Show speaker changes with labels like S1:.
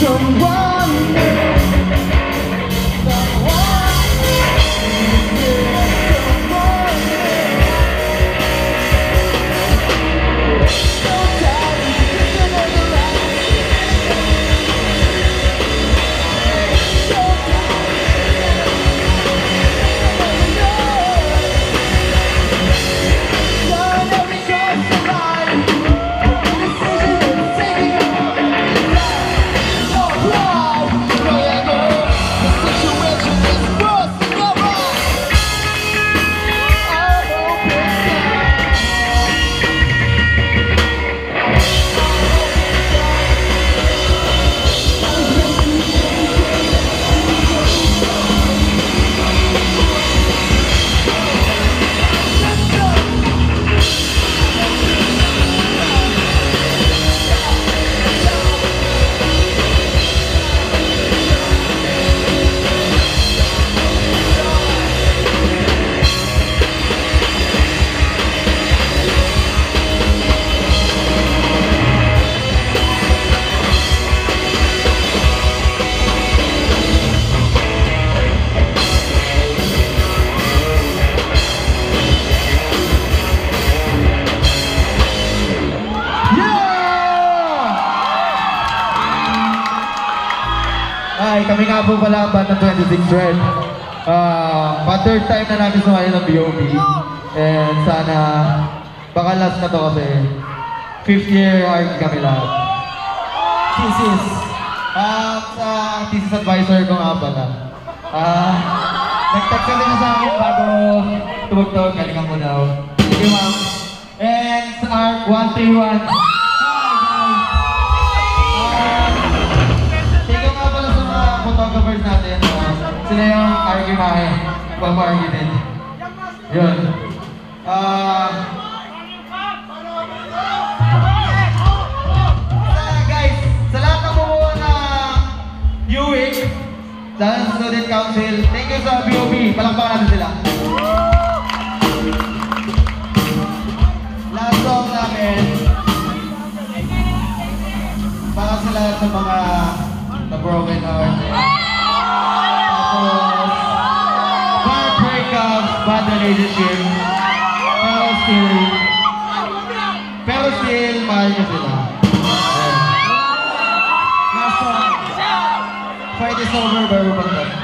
S1: Don't kami nga po pala ang band ng 26 Red. Ah, pa third time na namin sumali ng BOB. And sana, baka last na to kasi fifth year army kami lahat. Thesis. At sa thesis advisor ko nga pala. Ah, nag-text kasi na sa akin bago tumugtog. Galingan mo daw. Thank you, ma'am. And sa ARC 131. Sila yung argue namin. Papa-argue din. Yun. Ah, Ah, guys, sa Student Council, thank you sa BOB. Palakpakan natin sila. Bad relationship. Pero still, pero still, mahal niya sila. Last song. Fight is over, bang